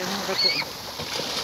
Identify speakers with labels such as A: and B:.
A: 在那个等。